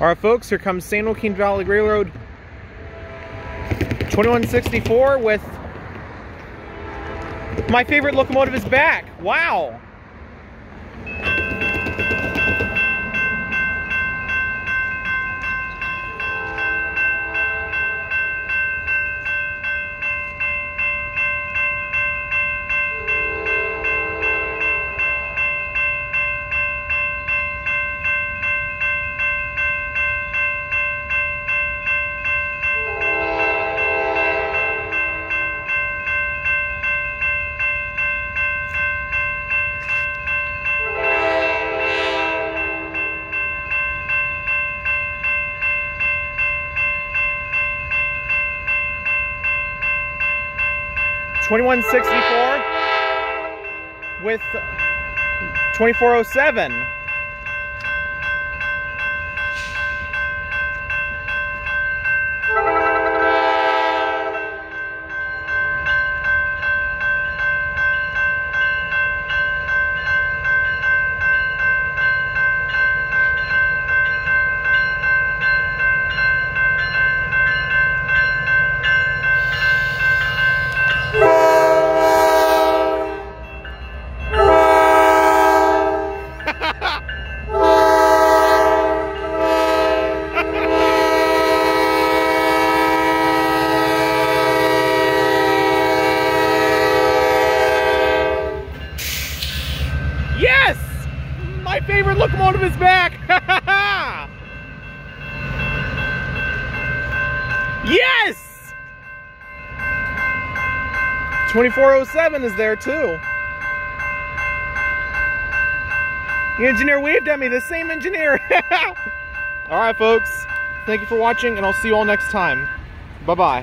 All right, folks, here comes San Joaquin Valley Railroad 2164 with my favorite locomotive is back. Wow. 2164 with 2407. Yes! My favorite locomotive is back! yes! 2407 is there too. The engineer waved at me, the same engineer. all right, folks. Thank you for watching, and I'll see you all next time. Bye-bye.